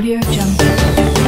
Audio jump.